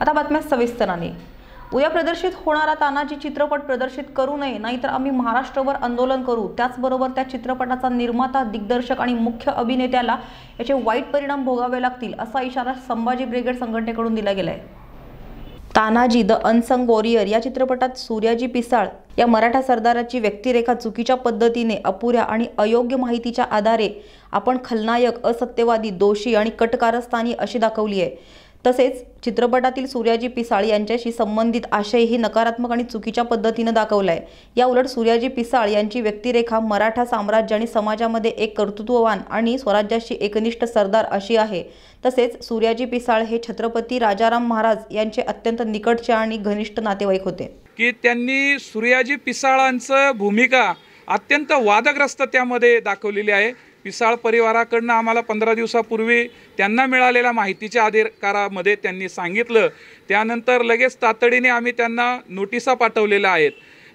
आता बातम्या सविस्तराने. उद्या प्रदर्शित होणारा तानाजी चित्रपट प्रदर्शित करू नये नाहीतर आम्ही महाराष्ट्रभर आंदोलन करू. त्याचबरोबर त्या चित्रपटाचा निर्माता दिग्दर्शक आणि मुख्य अभिनेत्याला याचे वाईट परिणाम भोगावे लागतील असा इशारा संभाजी ब्रिगेड संघटनेकडून दिला गेलाय. तानाजी द अनसंग वॉरियर या चित्रपटात सूर्याजी पिसाळ या मराठा सरदाराची व्यक्तिरेखा चुकीच्या पद्धतीने अपुऱ्या आणि अयोग्य माहितीच्या आधारे आपण खलनायक असत्यवादी दोषी आणि कटकारस्थानी अशी दाखवली आहे तसेच चित्रपटातील सूर्याजी पिसाळ यांच्याशी संबंधित आशयही नकारात्मक आणि चुकीच्या पद्धतीनं दाखवलाय. या उलट सूर्याजी पिसाळ यांची व्यक्तिरेखा मराठा साम्राज्य आणि समाजामध्ये एक कर्तृत्ववान आणि स्वराज्याशी एकनिष्ठ सरदार अशी आहे. तसेच सूर्याजी पिसाळ हे छत्रपती राजाराम महाराज यांचे अत्यंत निकटचे आणि घनिष्ठ नातेवाईक होते. की त्यांनी सूर्याजी पिसाळांचं भूमिका अत्यंत वादग्रस्त त्यामध्ये दाखवलेली आहे. पिसाळ परिवाराकडनं आम्हाला पंधरा दिवसापूर्वी त्यांना मिळालेल्या माहितीच्या अधिकारामध्ये त्यांनी सांगितलं. त्यानंतर लगेच तातडीने आम्ही त्यांना नोटिसा पाठवलेल्या आहेत.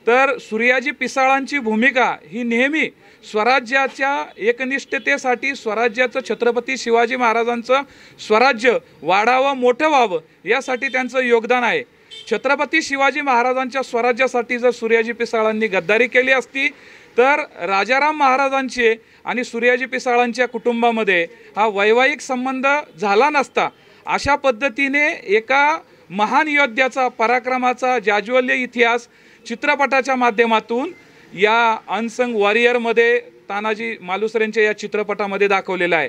तर सूर्याजी पिसाळांची भूमिका ही नेहमी स्वराज्याच्या एकनिष्ठतेसाठी स्वराज्याचं छत्रपती शिवाजी महाराजांचं स्वराज्य वाढावं मोठं व्हावं यासाठी त्यांचं योगदान आहे. छत्रपती शिवाजी महाराजांच्या स्वराज्यासाठी जर सूर्याजी पिसाळांनी गद्दारी केली असती तर राजाराम महाराजांचे आणि सूर्याजी पिसाळांच्या कुटुंबामध्ये हा वैवाहिक संबंध झाला नसता. अशा पद्धतीने एका महान योद्ध्याचा पराक्रमाचा जाज्वल्य इतिहास चित्रपटाच्या माध्यमातून या अनसंग वॉरियरमध्ये तानाजी मालुसरेंच्या या चित्रपटामध्ये दाखवलेला आहे.